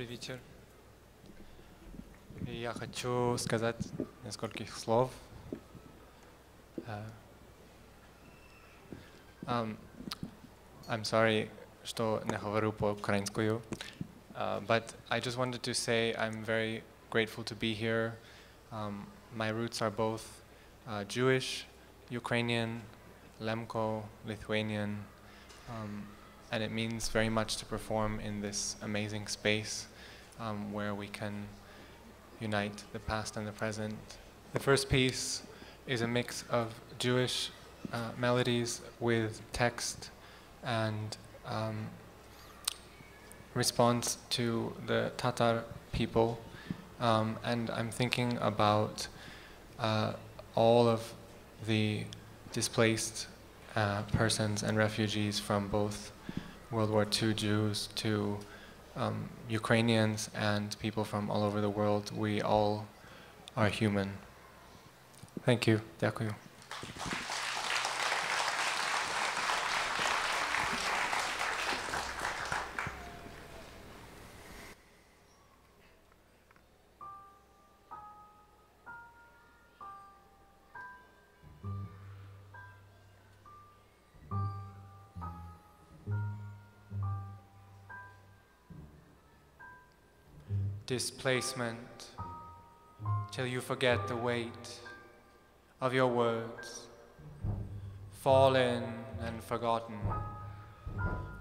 Добрый вечер. И я хочу сказать несколько слов. Э, um, I'm sorry, что не говорю по-украинскую, uh, but I just wanted to say I'm very grateful to be here. Um, my roots are both uh, Jewish, Ukrainian, Lemko, Lithuanian, um, and it means very much to perform in this amazing space um, where we can unite the past and the present. The first piece is a mix of Jewish uh, melodies with text and um, response to the Tatar people. Um, and I'm thinking about uh, all of the displaced uh, persons and refugees from both World War II Jews to um, Ukrainians and people from all over the world. We all are human. Thank you. Дякую. Displacement till you forget the weight of your words, fallen and forgotten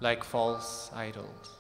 like false idols.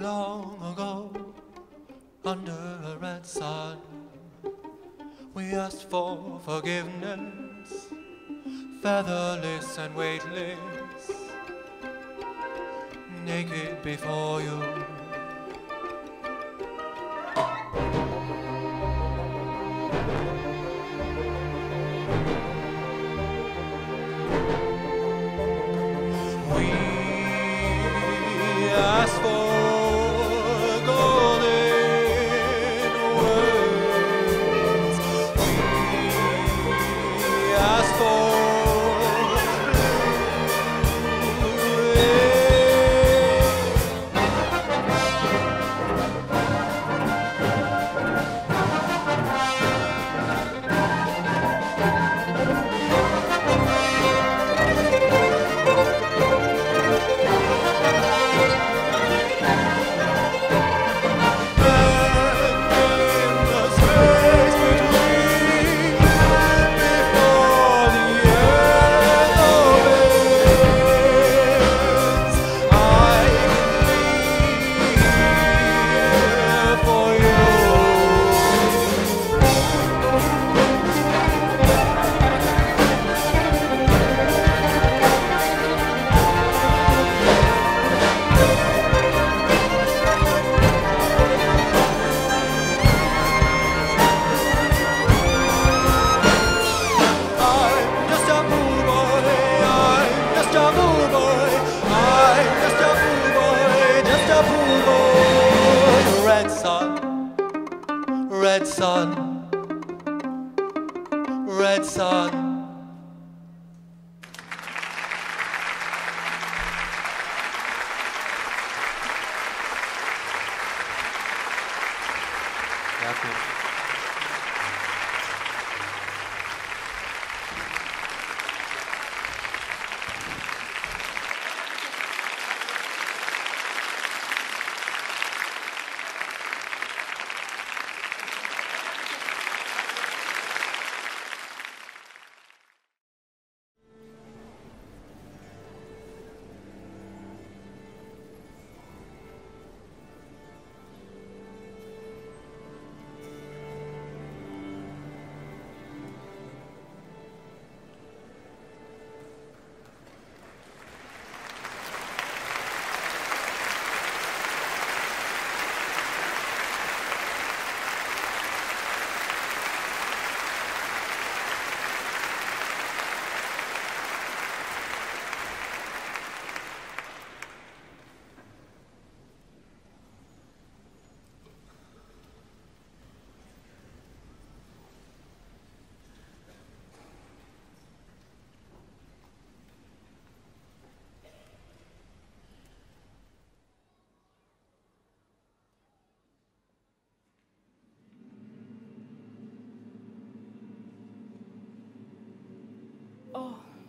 long ago, under a red sun, we asked for forgiveness, featherless and weightless, naked before you.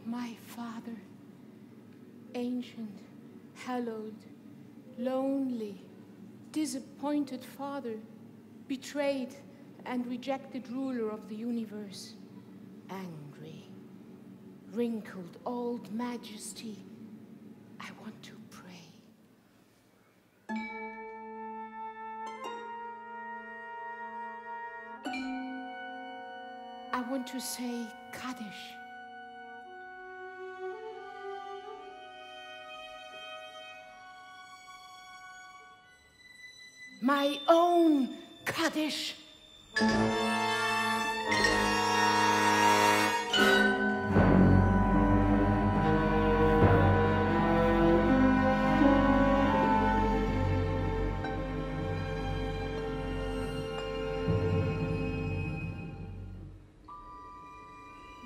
My Father, ancient, hallowed, lonely, disappointed Father, betrayed and rejected ruler of the universe, angry, wrinkled old majesty, I want to pray. I want to say Kaddish My own Kaddish.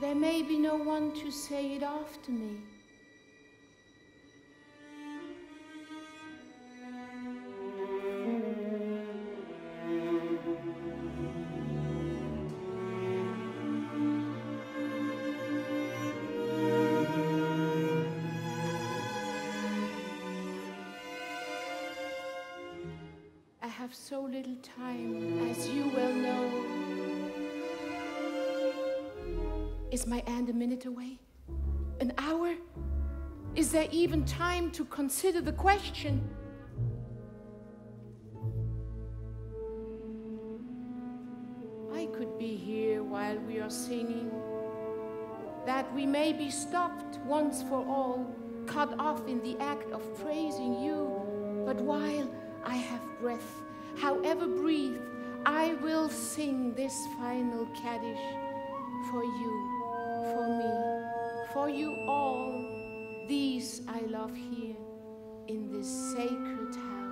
There may be no one to say it after me. Have so little time, as you well know. Is my end a minute away? An hour? Is there even time to consider the question? I could be here while we are singing, that we may be stopped once for all, cut off in the act of praising you. But while I have breath, however brief, I will sing this final Kaddish for you, for me, for you all. These I love here in this sacred house.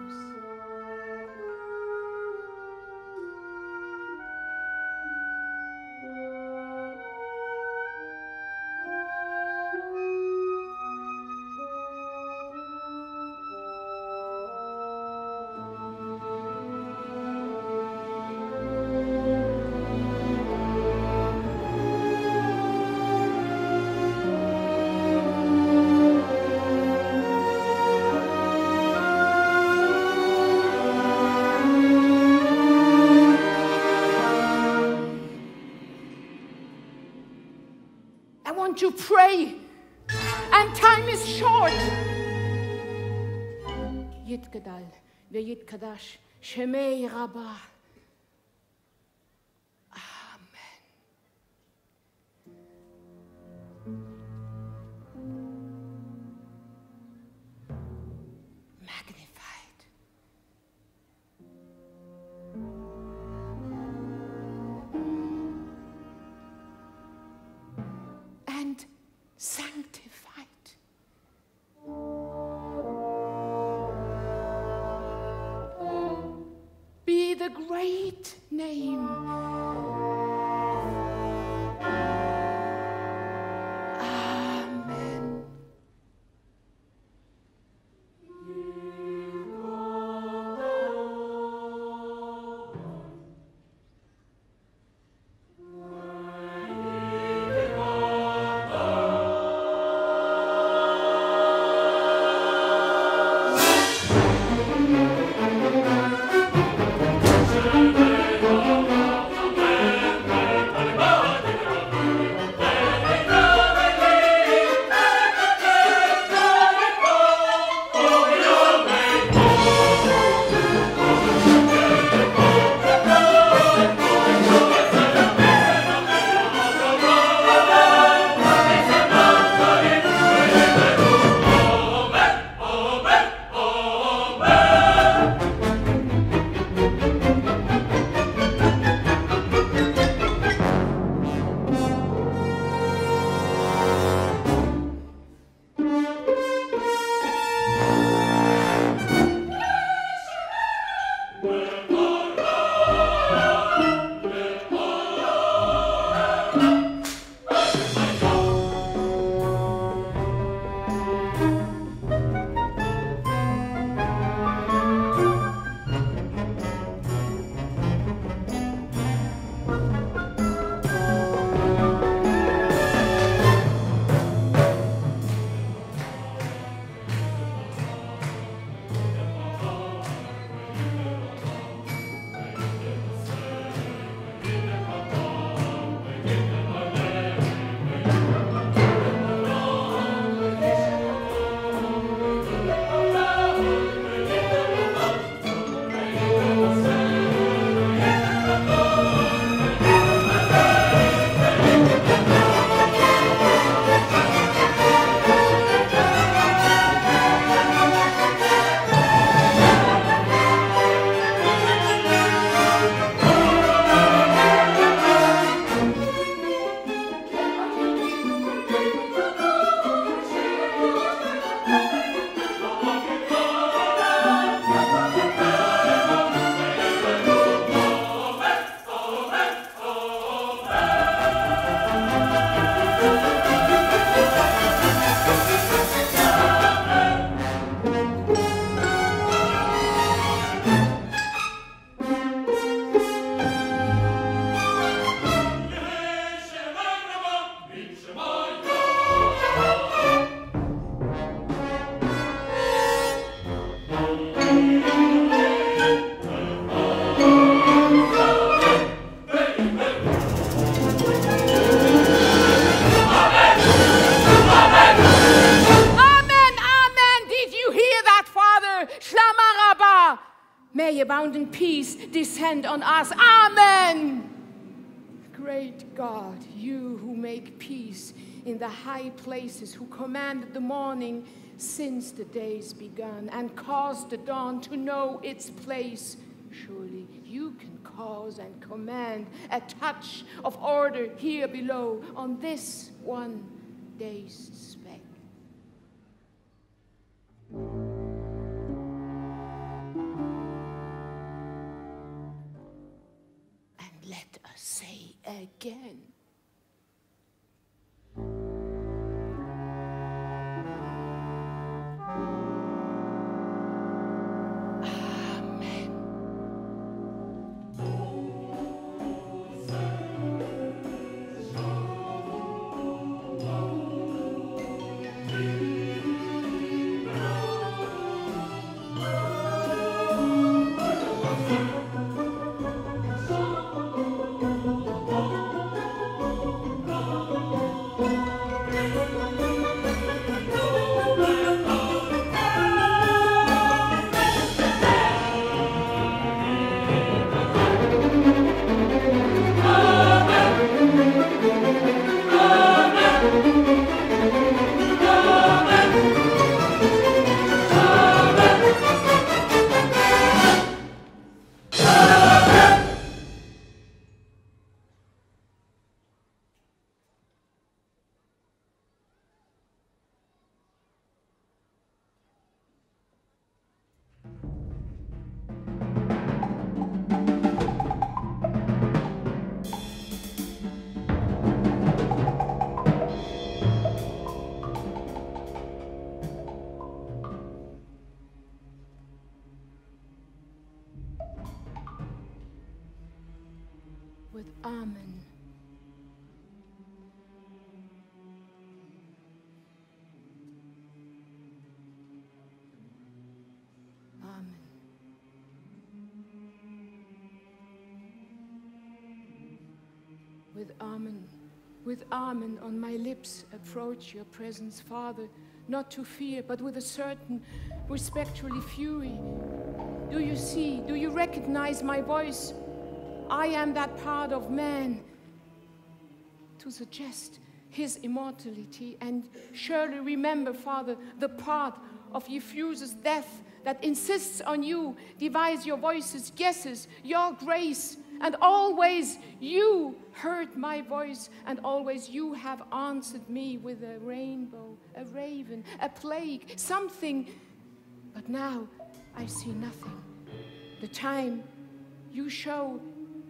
To pray, and time is short. Yitgadal, Kadash, Shemei Rabbah. High places, who commanded the morning since the day's begun and caused the dawn to know its place, surely you can cause and command a touch of order here below on this one day's speck. And let us say again. Amen, with Amen on my lips, approach your presence, Father, not to fear, but with a certain respectfully fury. Do you see? Do you recognize my voice? I am that part of man to suggest his immortality. And surely remember, Father, the part of Euphrates' death that insists on you, devise your voices, guesses, your grace, and always you heard my voice, and always you have answered me with a rainbow, a raven, a plague, something. But now I see nothing. The time you show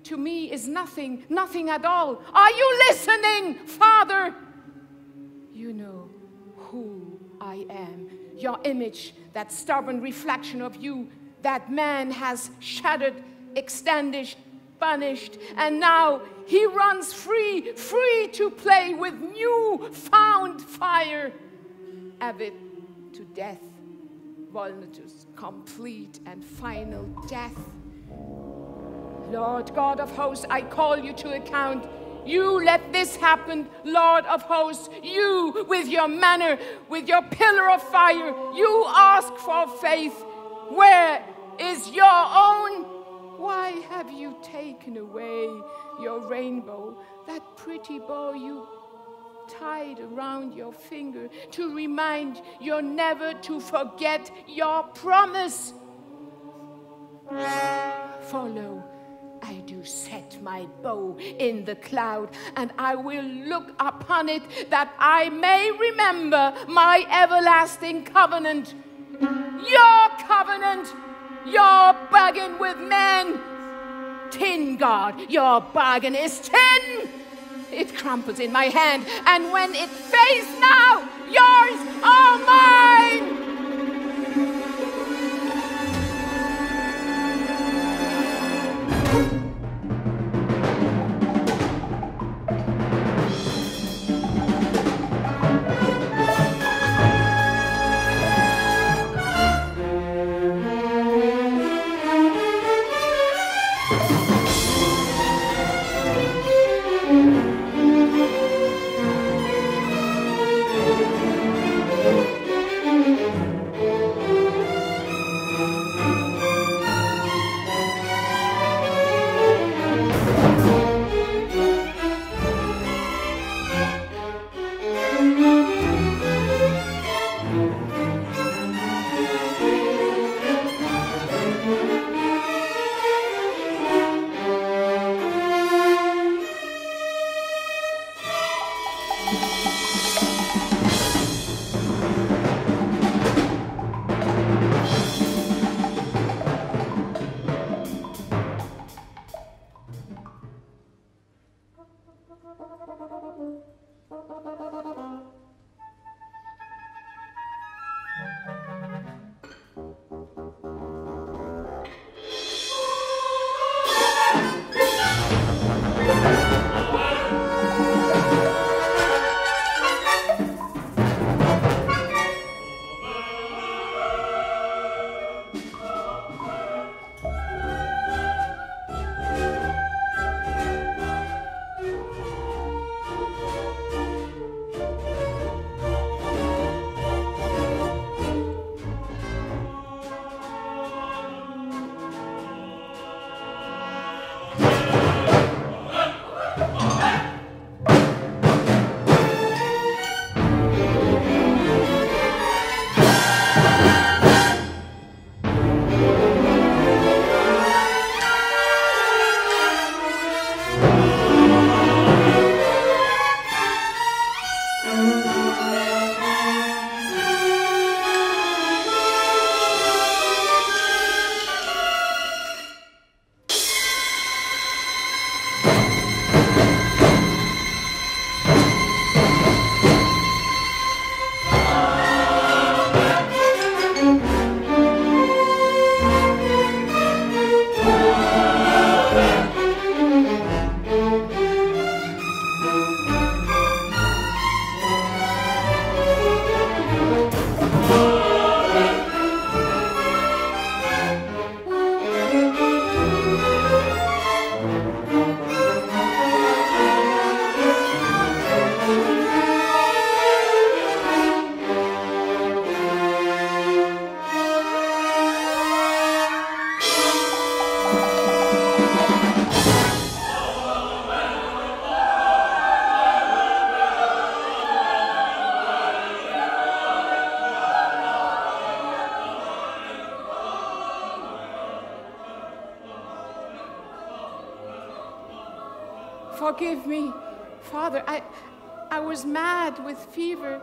to me is nothing, nothing at all. Are you listening, Father? You know who I am, your image, that stubborn reflection of you that man has shattered, extinguished, punished, and now he runs free, free to play with new found fire, avid to death, vulnerable, complete and final death. Lord God of hosts, I call you to account. You let this happen, Lord of hosts. You, with your manna, with your pillar of fire, you ask for faith. Where is your own? Why have you taken away your rainbow, that pretty bow you tied around your finger to remind you never to forget your promise? Follow. I do set my bow in the cloud, and I will look upon it that I may remember my everlasting covenant. Your covenant, your bargain with men. Tin God, your bargain is tin. It crumples in my hand, and when it fades now, yours are mine. Forgive me, Father. I, I was mad with fever.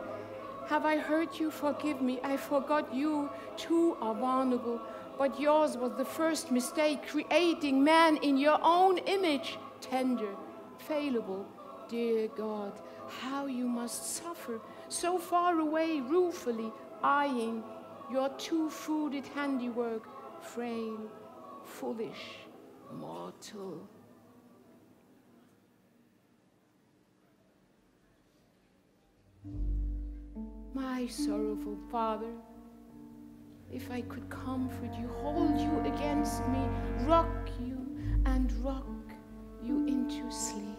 Have I hurt you? Forgive me. I forgot you too are vulnerable, but yours was the first mistake, creating man in your own image, tender, fallible. Dear God, how you must suffer, so far away, ruefully eyeing your two-fooded handiwork, frail, foolish, mortal. My sorrowful father, if I could comfort you, hold you against me, rock you and rock you into sleep.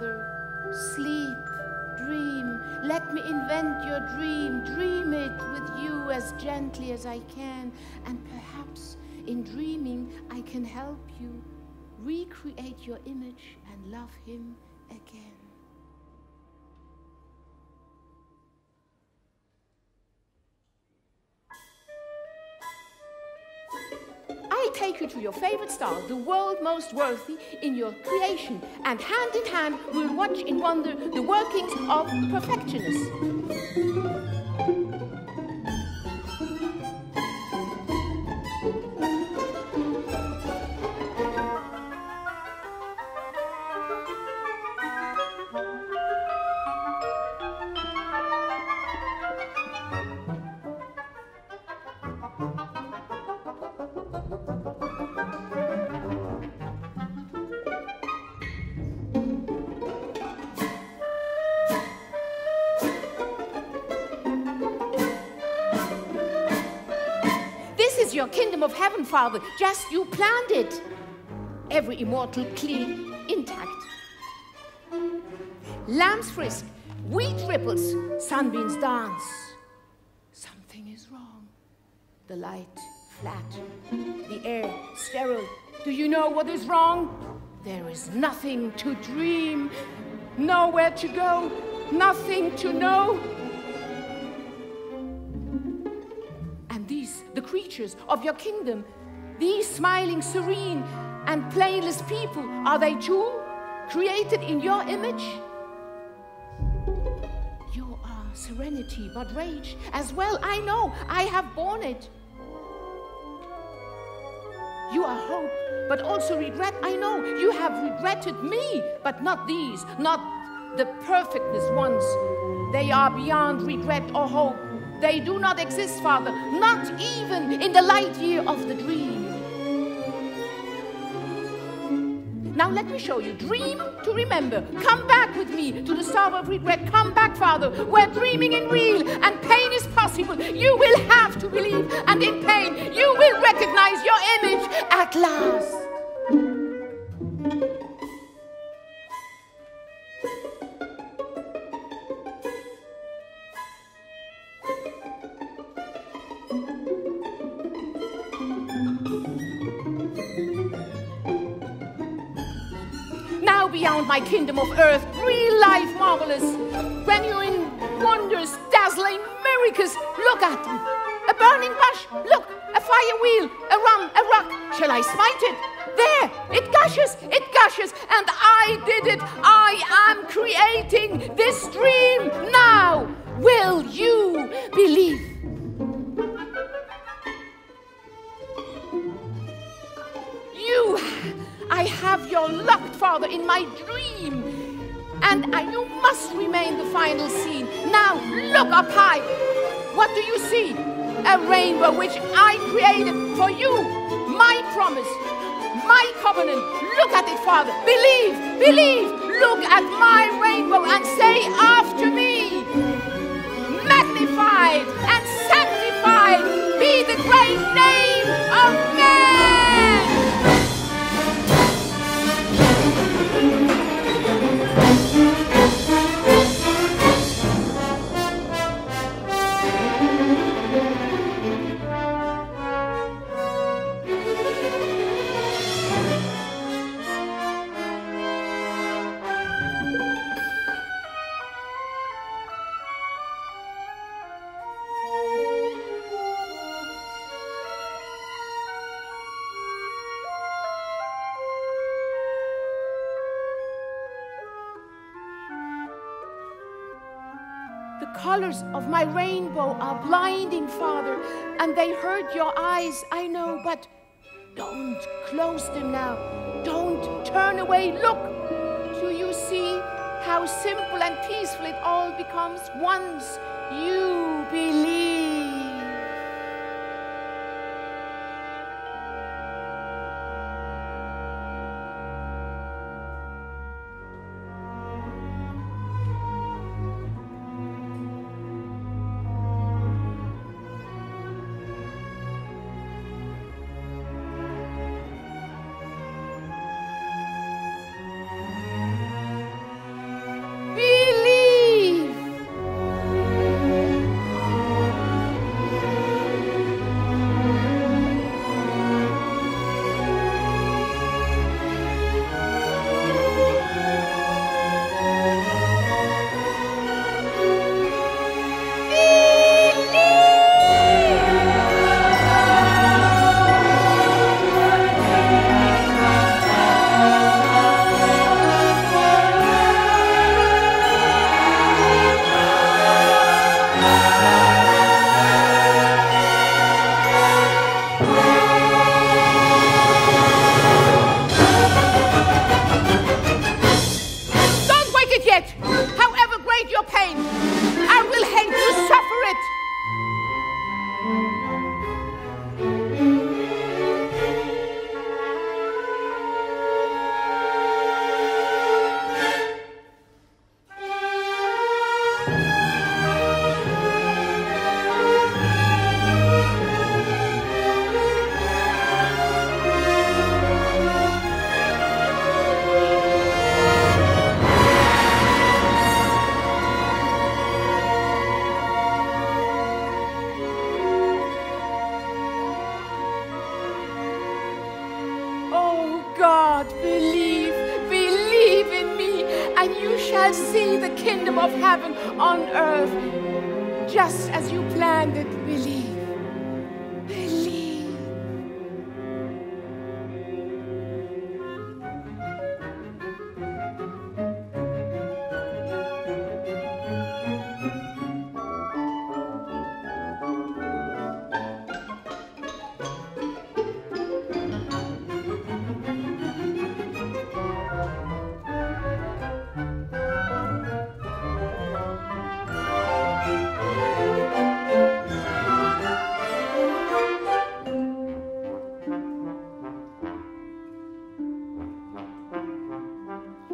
Father. Sleep, dream. Let me invent your dream. Dream it with you as gently as I can. And perhaps in dreaming, I can help you recreate your image and love him to your favorite star, the world most worthy in your creation, and hand in hand we'll watch in wonder the workings of perfectionists. Kingdom of heaven, Father. Just you planned it. Every immortal clean, intact. Lambs frisk, wheat ripples, sunbeams dance. Something is wrong. The light flat, the air sterile. Do you know what is wrong? There is nothing to dream, nowhere to go, nothing to know. Creatures of your kingdom, these smiling, serene, and plainless people, are they too created in your image? You are serenity, but rage as well. I know, I have borne it. You are hope, but also regret. I know you have regretted me, but not these, not the perfectness ones. They are beyond regret or hope. They do not exist, Father, not even in the light year of the dream. Now let me show you. Dream to remember. Come back with me to the star of regret. Come back, Father, where dreaming is real and pain is possible. You will have to believe, and in pain, you will recognize your image at last. Beyond my kingdom of earth, real life marvelous. Genuine wonders, dazzling miracles. Look at them. A burning bush. Look, a fire wheel, a rum, a rock. Shall I smite it? There, it gushes, it gushes, and I did it. I am creating this dream now. Will you believe? Have your luck, Father, in my dream. And I, you must remain the final scene. Now, look up high. What do you see? A rainbow which I created for you. My promise, my covenant. Look at it, Father. Believe, believe. Look at my rainbow and say after me magnified and sanctified be the great name my rainbow are blinding, Father, and they hurt your eyes, I know, but don't close them now. Don't turn away. Look, do you see how simple and peaceful it all becomes once you believe?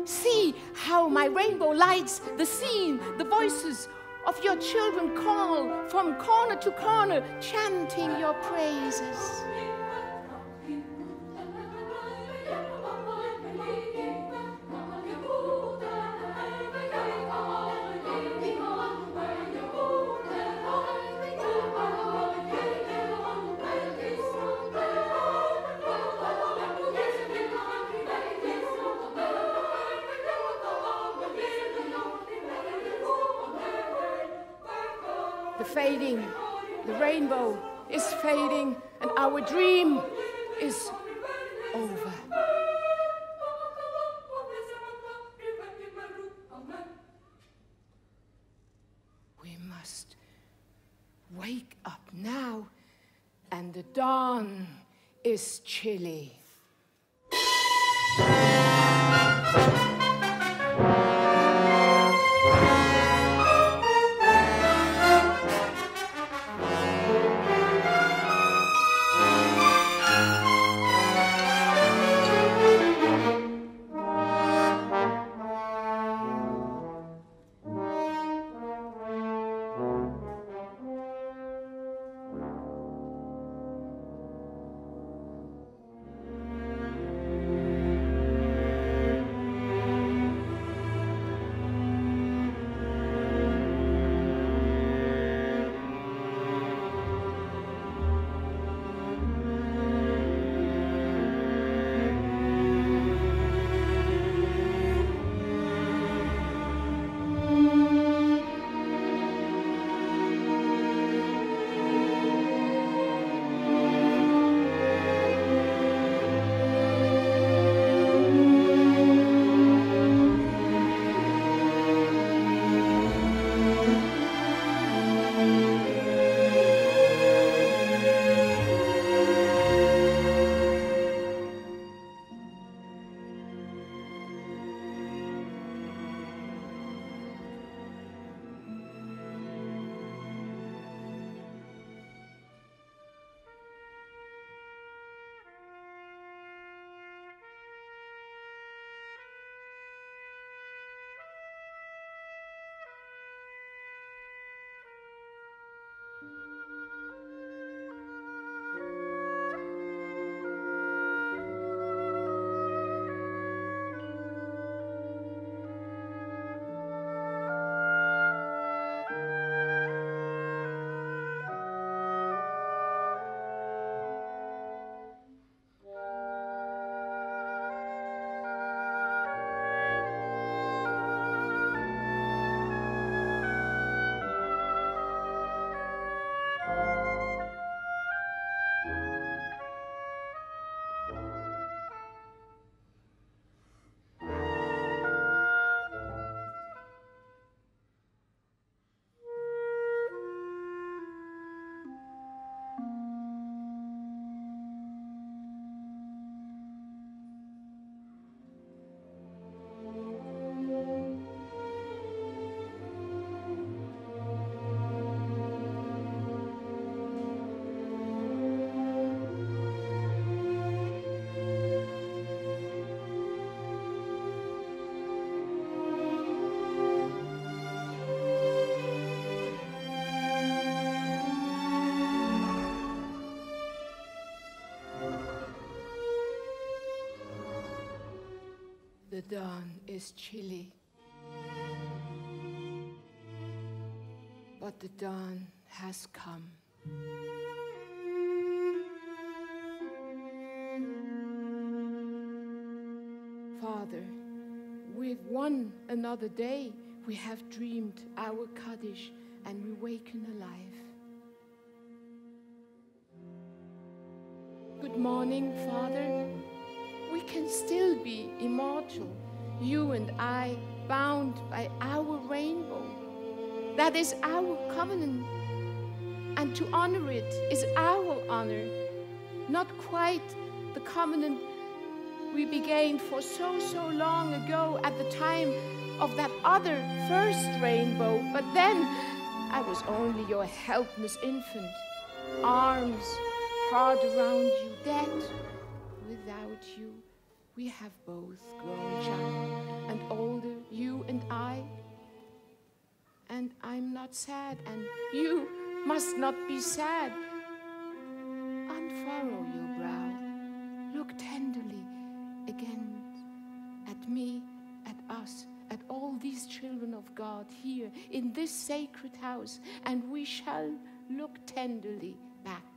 See how my rainbow lights the scene, the voices of your children call from corner to corner, chanting your praises. Is chilly. The dawn is chilly. But the dawn has come. Father, with one another day we have dreamed our Kaddish and we waken alive. Good morning, Father. Can still be immortal, you and I, bound by our rainbow. That is our covenant, and to honor it is our honor. Not quite the covenant we began for so, so long ago at the time of that other first rainbow, but then I was only your helpless infant, arms hard around you, dead. Without you, we have both grown young and older, you and I. And I'm not sad, and you must not be sad. Unfurrow your brow, look tenderly again at me, at us, at all these children of God here in this sacred house, and we shall look tenderly back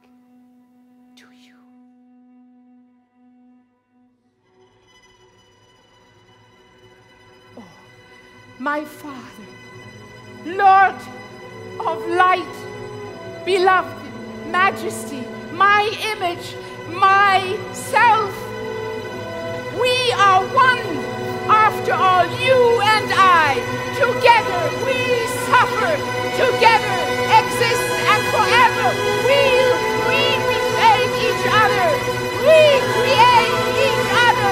my Father, Lord of light, beloved majesty, my image, myself. We are one after all, you and I. Together we suffer, together exist, and forever we'll recreate each other. Recreate each other,